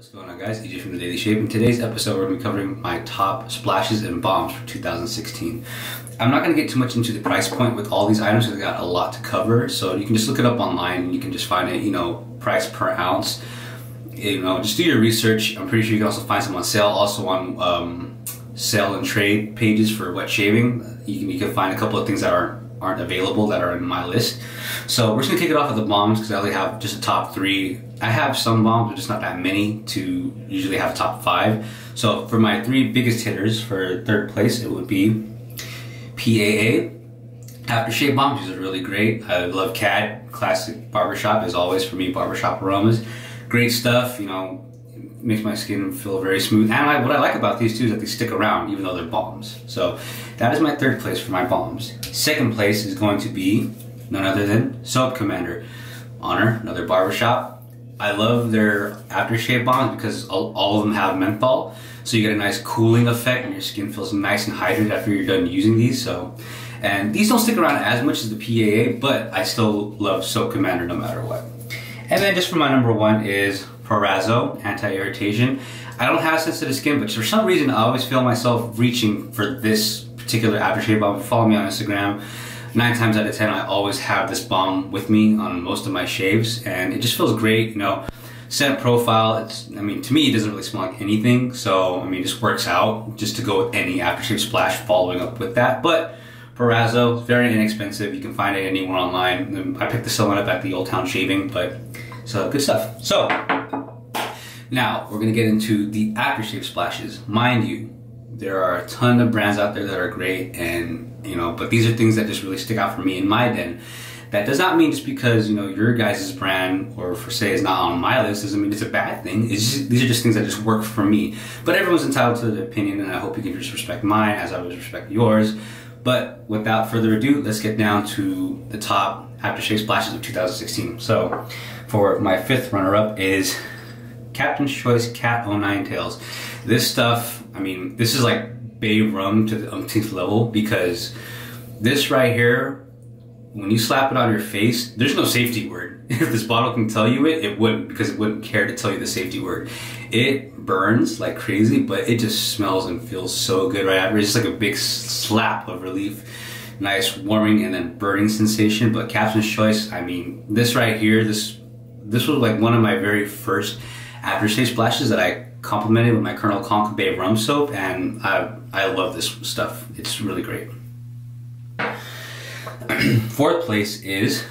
What's going on guys, EJ from The Daly Shave. In today's episode we're going to be covering my top splashes and balms for 2016. I'm not going to get too much into the price point with all these items because I got a lot to cover. So you can just look it up online and you can just find it, you know, price per ounce. You know, just do your research. I'm pretty sure you can also find some on sale. Also on um, sale and trade pages for wet shaving. You can, you can find a couple of things that aren't, aren't available that are in my list. So we're just going to kick it off with the balms because I only have just a top three I have some balms, but just not that many to usually have top five. So for my three biggest hitters for third place, it would be PAA. Aftershave balms, are really great. I love CAD, classic barbershop as always for me, barbershop aromas. Great stuff, you know, makes my skin feel very smooth. And I, what I like about these two is that they stick around even though they're balms. So that is my third place for my balms. Second place is going to be none other than Soap Commander. Honor, another barbershop I love their aftershave balms because all, all, of them have menthol. So you get a nice cooling effect and your skin feels nice and hydrated after you're done using these. So, and these don't stick around as much as the PAA, but I still love Soap Commander no matter what. And then just for my number one is Proraso Anti-Irritation. I don't have sensitive skin, but for some reason I always feel myself reaching for this particular aftershave balm. Follow me on Instagram nine times out of ten, I always have this balm with me on most of my shaves, and it just feels great. You know, scent profile. It's, I mean, to me, it doesn't really smell like anything. So, I mean, it just works out just to go with any aftershave splash following up with that. But Proraso, very inexpensive. You can find it anywhere online. I picked this one up at the Old Town Shaving, but so good stuff. So, now we're gonna get into the aftershave splashes. Mind you, there are a ton of brands out there that are great and you know, but these are things that just really stick out for me in my den. That does not mean just because, you know, your guys' brand or for say is not on my list doesn't mean it's a bad thing. It's just, these are just things that just work for me. But everyone's entitled to their opinion and I hope you can just respect mine as I would respect yours. But without further ado, let's get down to the top aftershave splashes of 2016. So for my fifth runner up is Captain's Choice Cat O' Nine Tails. This stuff, I mean, this is like Bay Rum to the umpteenth level because this right here, when you slap it on your face, there's no safety word. If this bottle can tell you it, it wouldn't because it wouldn't care to tell you the safety word. It burns like crazy, but it just smells and feels so good right after. It's just like a big slap of relief. Nice warming and then burning sensation. But Captain's Choice, I mean, this right here, this this was like one of my very first aftershave splashes that I complemented with my Colonel Conk Bay rum soap, and I, I love this stuff. It's really great. Fourth place is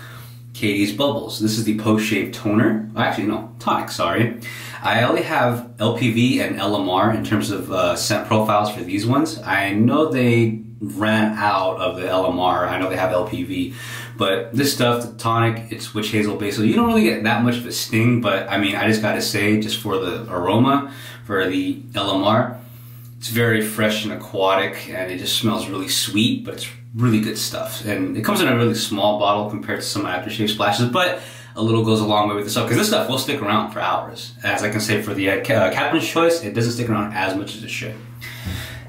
Catie's Bubbles. This is the post-shave toner. Actually, no, tonic, sorry. I only have LPV and LMR in terms of uh, scent profiles for these ones. I know they ran out of the LMR. I know they have LPV, but this stuff, the tonic, it's witch hazel so you don't really get that much of a sting. But I mean, I just gotta say, just for the aroma, for the LMR, it's very fresh and aquatic, and it just smells really sweet, but it's really good stuff. And it comes in a really small bottle compared to some aftershave splashes, but a little goes a long way with this stuff because this stuff will stick around for hours. As I can say for the uh, uh, Captain's Choice, it doesn't stick around as much as it should.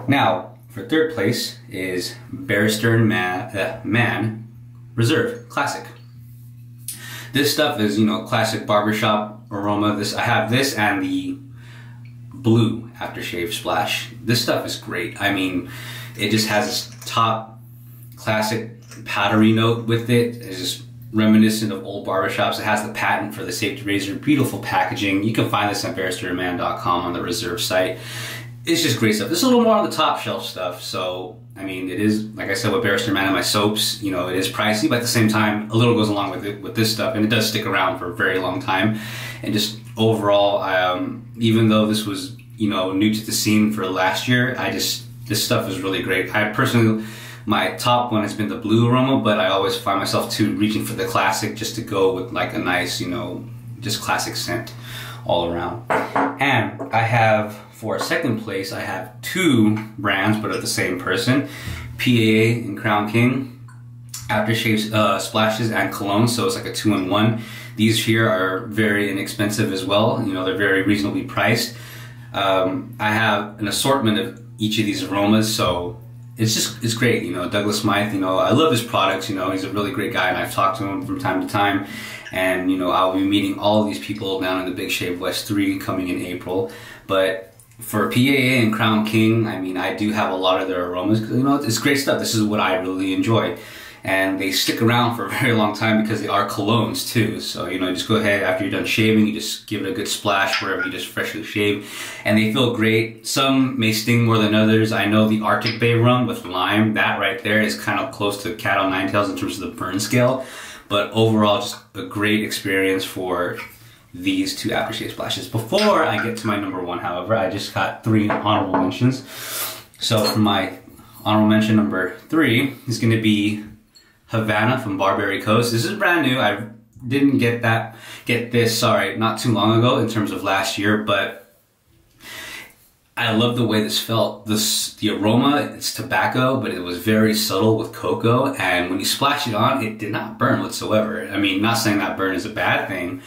Now, for third place is Bear Man, uh, Man Reserve Classic. This stuff is, you know, classic barbershop aroma. This I have this and the blue aftershave splash. This stuff is great. I mean, it just has this top classic powdery note with it. It's just reminiscent of old barbershops. It has the patent for the safety razor, beautiful packaging. You can find this at barristerandmann.com on the reserve site it's just great stuff. This is a little more on the top shelf stuff. So, I mean, it is, like I said, with Stearns Man and my soaps, you know, it is pricey, but at the same time, a little goes along with it, with this stuff, and it does stick around for a very long time. And just overall, um, even though this was, you know, new to the scene for last year, I just, this stuff is really great. I personally, my top one has been the blue aroma, but I always find myself too reaching for the classic just to go with like a nice, you know, just classic scent all around. And I have for second place, I have two brands, but of the same person, PAA and Crown King. Aftershave uh, splashes and cologne, so it's like a two-in-one. These here are very inexpensive as well. You know, they're very reasonably priced. Um, I have an assortment of each of these aromas, so it's just it's great. You know, Douglas Smythe. You know, I love his products. You know, he's a really great guy, and I've talked to him from time to time. And, you know, I'll be meeting all these people down in the Big Shave West 3 coming in April. But for PAA and Crown King, I mean, I do have a lot of their aromas. You know, it's great stuff. This is what I really enjoy and they stick around for a very long time because they are colognes too. So, you know, just go ahead after you're done shaving, you just give it a good splash wherever you just freshly shave and they feel great. Some may sting more than others. I know the Arctic Bay rum with lime, that right there is kind of close to Cat O' Nine Tails in terms of the burn scale, but overall just a great experience for these two aftershave splashes. Before I get to my number one, however, I just got three honorable mentions. So for my honorable mention number three is going to be Havana from Barbary Coast. This is brand new. I didn't get that, get this, sorry, not too long ago in terms of last year, but I love the way this felt. This, the aroma, it's tobacco, but it was very subtle with cocoa. And when you splash it on, it did not burn whatsoever. I mean, not saying that burn is a bad thing,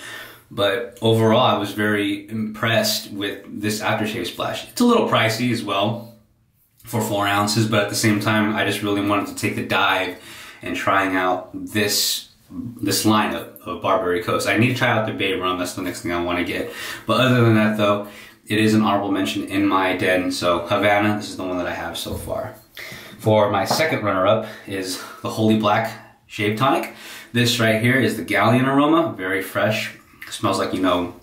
but overall, I was very impressed with this aftershave splash. It's a little pricey as well for four ounces, but at the same time, I just really wanted to take the dive and trying out this this line of, of Barbary Coast. I need to try out the Bay Rum. That's the next thing I want to get. But other than that, though, it is an honorable mention in my den. So Havana, this is the one that I have so far. For my second runner-up is the Holy Black Shave Tonic. This right here is the Galleon aroma, very fresh. Smells like, you know,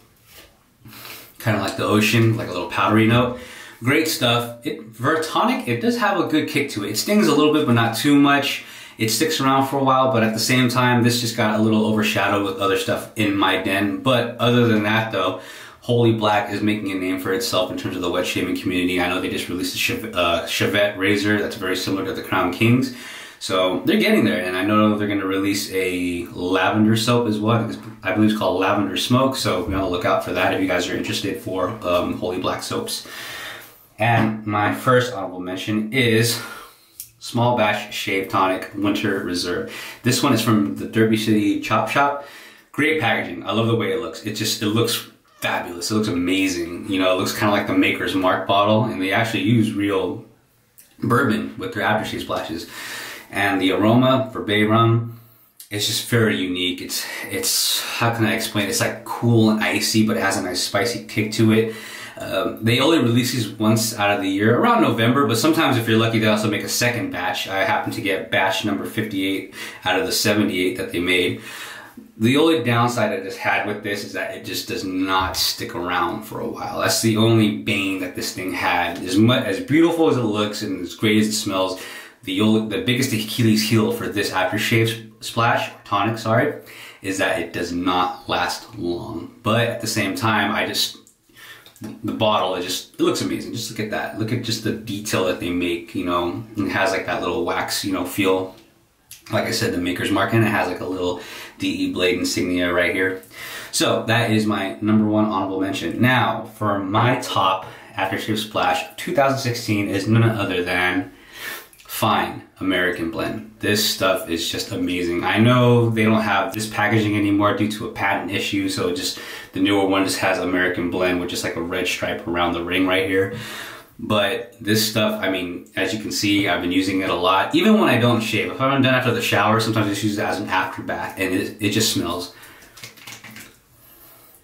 kind of like the ocean, like a little powdery note. Great stuff. It, for a tonic, it does have a good kick to it. It stings a little bit, but not too much. It sticks around for a while, but at the same time, this just got a little overshadowed with other stuff in my den. But other than that though, Holy Black is making a name for itself in terms of the wet shaving community. I know they just released a uh, Chevette razor that's very similar to the Crown Kings. So they're getting there, and I know they're going to release a lavender soap as well. I believe it's called Lavender Smoke. So you know, look out for that if you guys are interested for um, Holy Black soaps. And my first honorable mention is Small Batch Shave Tonic Winter Reserve. This one is from the Derby City Chop Shop. Great packaging. I love the way it looks. It just, it looks fabulous. It looks amazing. You know, it looks kind of like the Maker's Mark bottle, and they actually use real bourbon with their aftershave splashes. And the aroma for Bay Rum, it's just very unique. It's, it's, how can I explain? It's like cool and icy, but it has a nice spicy kick to it. Um, they only release these once out of the year, around November, but sometimes if you're lucky, they also make a second batch. I happen to get batch number 58 out of the 78 that they made. The only downside I just had with this is that it just does not stick around for a while. That's the only bane that this thing had. As much as beautiful as it looks and as great as it smells, the the biggest Achilles heel for this aftershave splash tonic, sorry, is that it does not last long. But at the same time, I just the bottle it just it looks amazing. Just look at that. Look at just the detail that they make you know? It has like that little wax you know feel. Like I said the maker's mark and it has like a little DE blade insignia right here. So that is my number one honorable mention. Now for my top aftershave splash 2016 is none other than fine American blend. This stuff is just amazing. I know they don't have this packaging anymore due to a patent issue, so just the newer one just has American blend with just like a red stripe around the ring right here. But this stuff, I mean, as you can see, I've been using it a lot. Even when I don't shave, if I'm done after the shower, sometimes I just use it as an after bath, and it, it just smells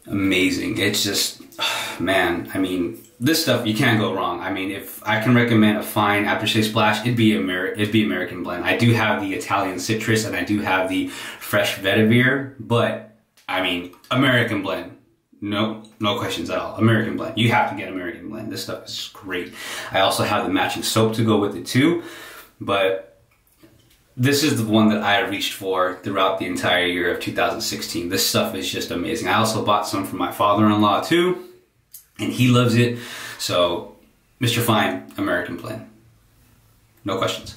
amazing. It's just, man, I mean, this stuff you can't go wrong. I mean, if I can recommend a fine aftershave splash, it'd be Amer it'd be American blend. I do have the Italian citrus and I do have the fresh vetiver, but I mean, American blend. No, no questions at all. American blend. You have to get American blend. This stuff is great. I also have the matching soap to go with it too, but this is the one that I reached for throughout the entire year of 2016. This stuff is just amazing. I also bought some for my father-in-law too and he loves it. So, Mr. Fine, American Blend. No questions.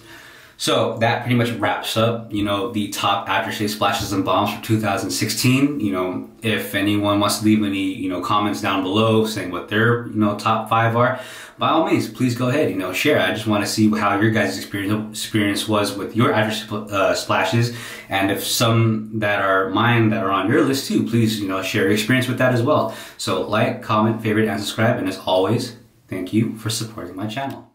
So that pretty much wraps up, you know, the top aftershave splashes and balms for 2016. You know, if anyone wants to leave any, you know, comments down below saying what their, you know, top five are, by all means, please go ahead, you know, share. I just want to see how your guys' experience experience was with your aftershave uh, splashes, and if some that are mine that are on your list too, please, you know, share your experience with that as well. So like, comment, favorite, and subscribe, and as always, thank you for supporting my channel.